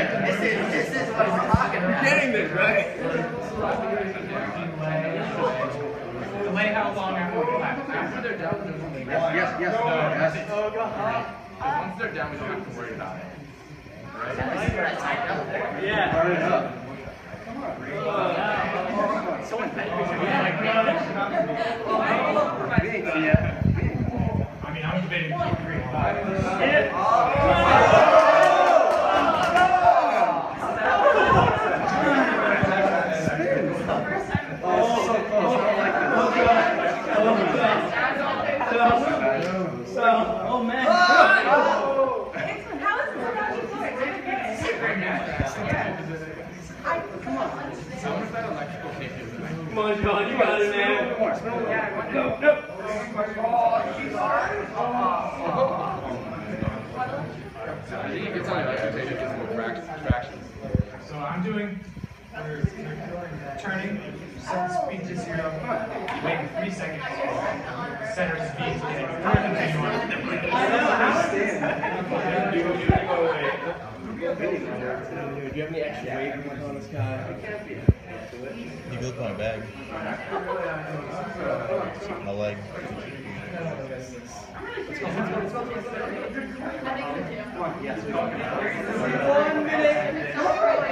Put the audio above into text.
This is this is what I'm talking about. Getting this right. Delay how long after we clap? After they're down, there's only Yes, yes, yes. Once they're down, we don't have to worry about it. Turn it up. We ain't done yet. I mean, I'm debating two, three, five. Oh, so close. I don't like this. Oh, How much that electrical tape is in it? Come on, Jawn, you got it, man. Come on, spin it. I think if it's on electrical tape, it gets more traction. traction. So I'm doing, we're uh, turning, set speed to zero, waiting three seconds. Center speed to zero. Do you have any extra weight on this guy? You can look at my bag. My leg. One minute.